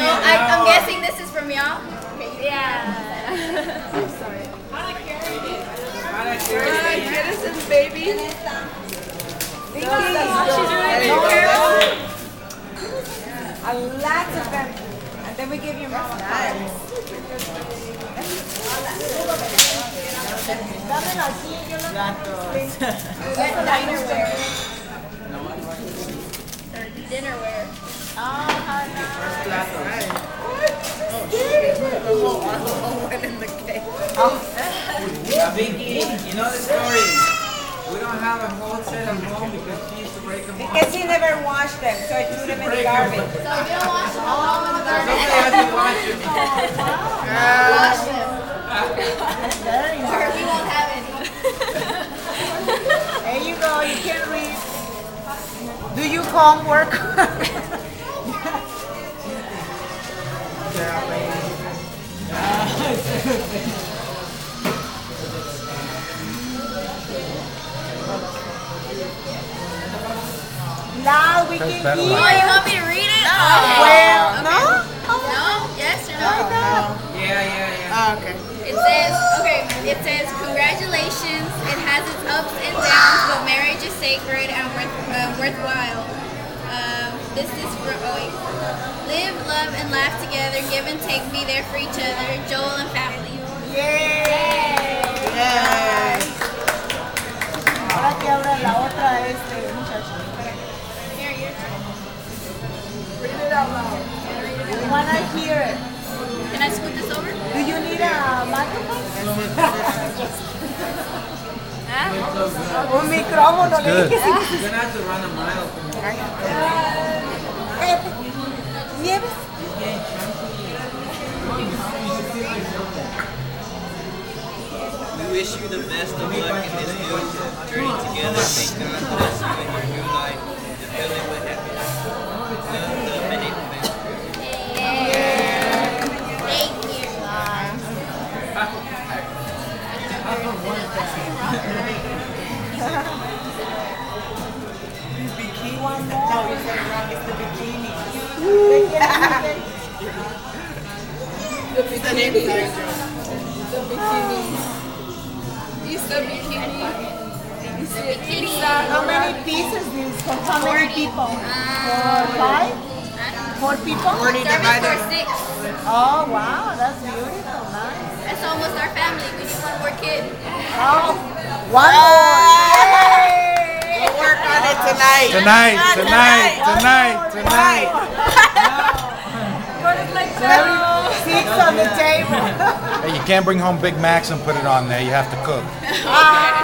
So I, I'm guessing this is from y'all. Yeah. I'm sorry. Citizens, baby. She's doing A lot of them. And then we give you more nice. Dinnerware. Vicky, you know the story. We don't have a whole set at home because she used to break them off. Because he never washed them, so I threw them in the garbage. So we don't wash them all in the Somebody garbage. has to watch it. Wash them. Oh, or we won't have any. There you go. You can read. Do you homework? Loud, we can better Oh, you want me to read it? No. Well, no? No? Yes or no? Yeah, yeah, yeah. Okay. It says, okay, it says, congratulations. It has its ups and downs, but marriage is sacred and worth, uh, worthwhile. Um, this is for, oh wait. Live, love, and laugh together. Give and take. Be there for each other. Joel and family. Yay. Out loud. We wanna hear it. Can I scoot this over? Do you need a microphone? Un micrófono, le good. dije sí. You're gonna have to run a mile. Cállate. Nieves. We wish you the best of luck in this new journey together. May God bless you One more. No, you said it wrong. It's the bikinis. The bikinis is the bikini. How many pieces do you for how many people? For five? Four people? Service for six. Oh wow, that's beautiful, nice. That's almost our family. We need one more kid. Oh, one more. We'll work on it tonight. Tonight, tonight, tonight, tonight. Six on the table. Hey, you can't bring home Big Macs and put it on there. You have to cook. Ah.